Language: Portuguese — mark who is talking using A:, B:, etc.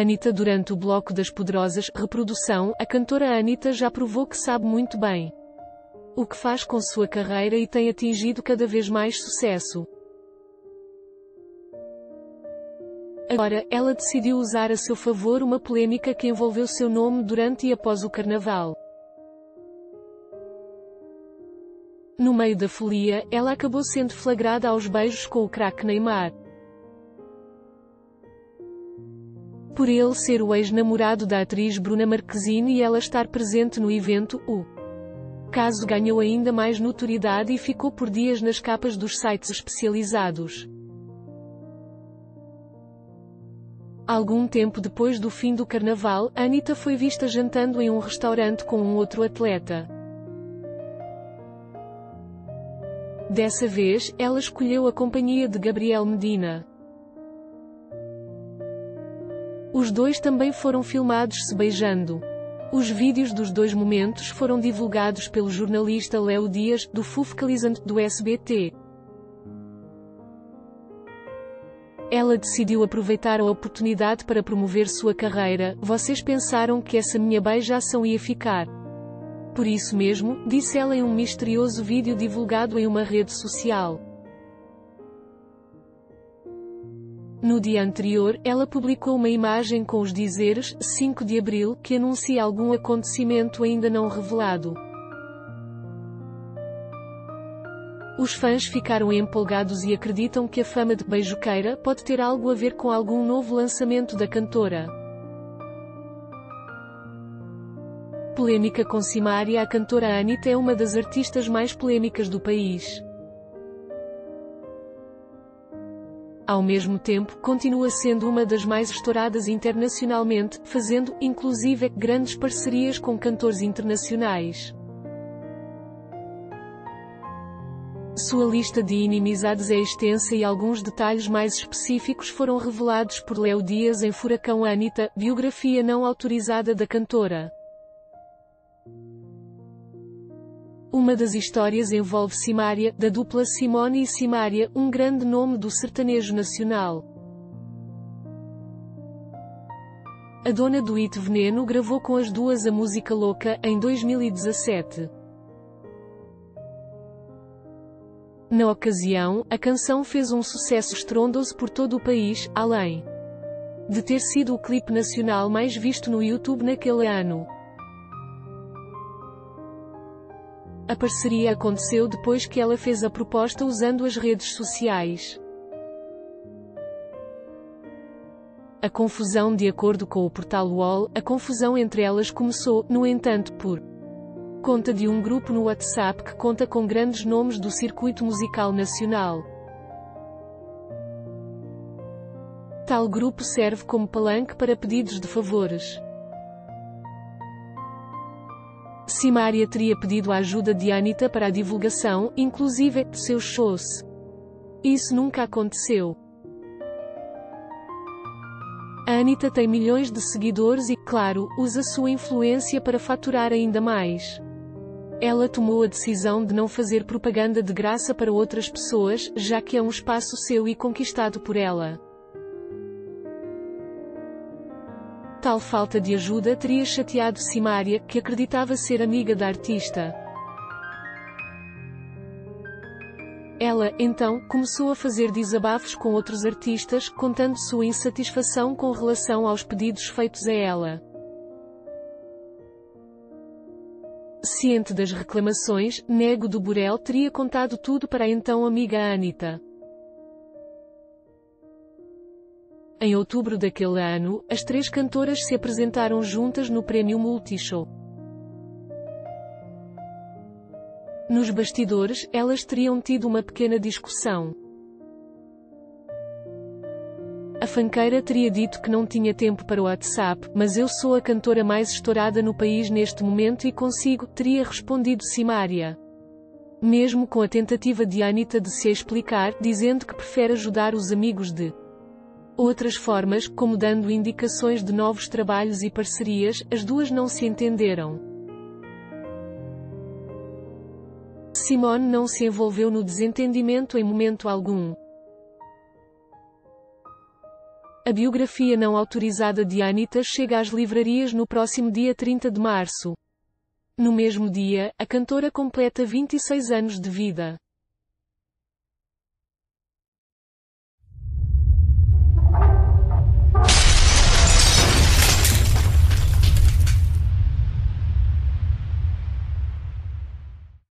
A: Anitta durante o bloco das poderosas, reprodução, a cantora Anitta já provou que sabe muito bem o que faz com sua carreira e tem atingido cada vez mais sucesso. Agora, ela decidiu usar a seu favor uma polêmica que envolveu seu nome durante e após o carnaval. No meio da folia, ela acabou sendo flagrada aos beijos com o craque Neymar. Por ele ser o ex-namorado da atriz Bruna Marquezine e ela estar presente no evento, o caso ganhou ainda mais notoriedade e ficou por dias nas capas dos sites especializados. Algum tempo depois do fim do carnaval, Anitta foi vista jantando em um restaurante com um outro atleta. Dessa vez, ela escolheu a companhia de Gabriel Medina. Os dois também foram filmados se beijando. Os vídeos dos dois momentos foram divulgados pelo jornalista Léo Dias, do Fufcalizante, do SBT. Ela decidiu aproveitar a oportunidade para promover sua carreira. Vocês pensaram que essa minha beijação ia ficar. Por isso mesmo, disse ela em um misterioso vídeo divulgado em uma rede social. No dia anterior, ela publicou uma imagem com os dizeres 5 de abril que anuncia algum acontecimento ainda não revelado. Os fãs ficaram empolgados e acreditam que a fama de beijoqueira pode ter algo a ver com algum novo lançamento da cantora. Polêmica com Simária A cantora Anitta é uma das artistas mais polêmicas do país. Ao mesmo tempo, continua sendo uma das mais estouradas internacionalmente, fazendo, inclusive, grandes parcerias com cantores internacionais. Sua lista de inimizades é extensa e alguns detalhes mais específicos foram revelados por Léo Dias em Furacão Anitta, biografia não autorizada da cantora. Uma das histórias envolve Simária, da dupla Simone e Simária, um grande nome do sertanejo nacional. A dona do It Veneno gravou com as duas a música Louca, em 2017. Na ocasião, a canção fez um sucesso estrondoso por todo o país, além de ter sido o clipe nacional mais visto no YouTube naquele ano. A parceria aconteceu depois que ela fez a proposta usando as redes sociais. A confusão De acordo com o portal Wall, a confusão entre elas começou, no entanto, por conta de um grupo no WhatsApp que conta com grandes nomes do circuito musical nacional. Tal grupo serve como palanque para pedidos de favores. Simária teria pedido a ajuda de Anitta para a divulgação, inclusive, de seus shows. Isso nunca aconteceu. A Anitta tem milhões de seguidores e, claro, usa sua influência para faturar ainda mais. Ela tomou a decisão de não fazer propaganda de graça para outras pessoas, já que é um espaço seu e conquistado por ela. Tal falta de ajuda teria chateado Simária, que acreditava ser amiga da artista. Ela, então, começou a fazer desabafos com outros artistas, contando sua insatisfação com relação aos pedidos feitos a ela. Ciente das reclamações, Nego do Borel teria contado tudo para a então amiga Anitta. Em outubro daquele ano, as três cantoras se apresentaram juntas no Prémio Multishow. Nos bastidores, elas teriam tido uma pequena discussão. A fanqueira teria dito que não tinha tempo para o WhatsApp, mas eu sou a cantora mais estourada no país neste momento e consigo, teria respondido Simária. Mesmo com a tentativa de Anitta de se explicar, dizendo que prefere ajudar os amigos de outras formas, como dando indicações de novos trabalhos e parcerias, as duas não se entenderam. Simone não se envolveu no desentendimento em momento algum. A biografia não autorizada de Anitta chega às livrarias no próximo dia 30 de março. No mesmo dia, a cantora completa 26 anos de vida.